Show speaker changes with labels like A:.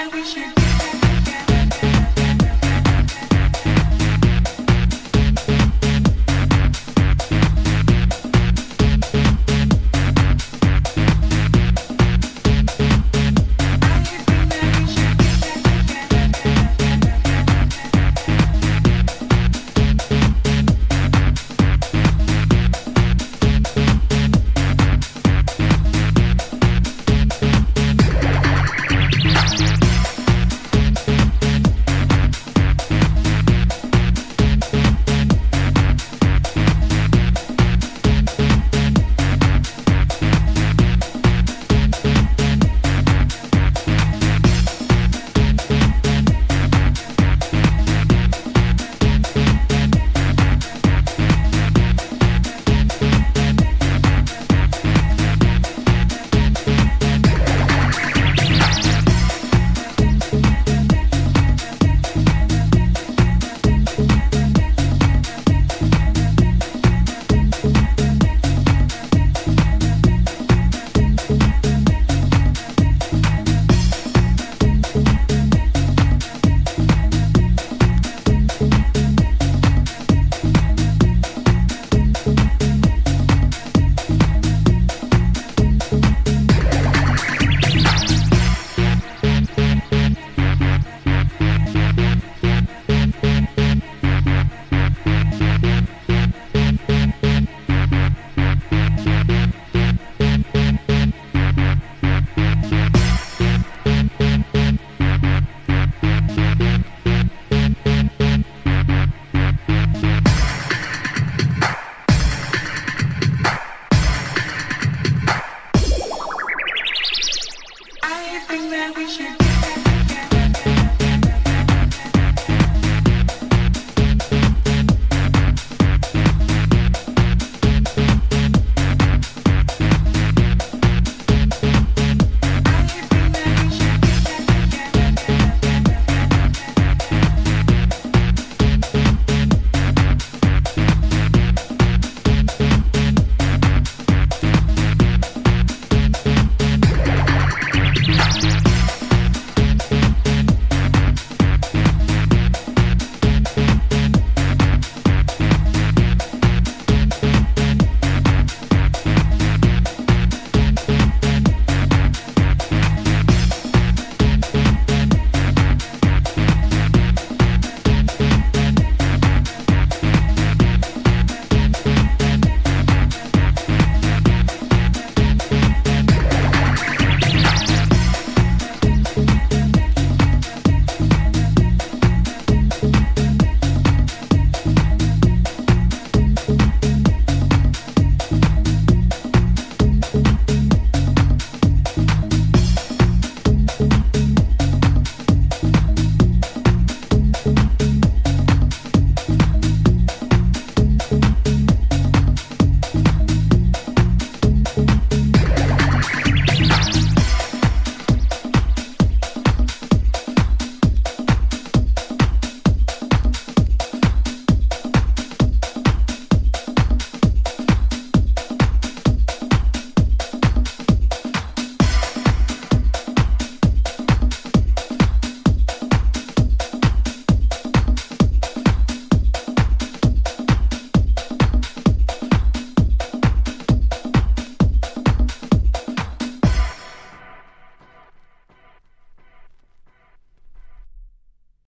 A: I we should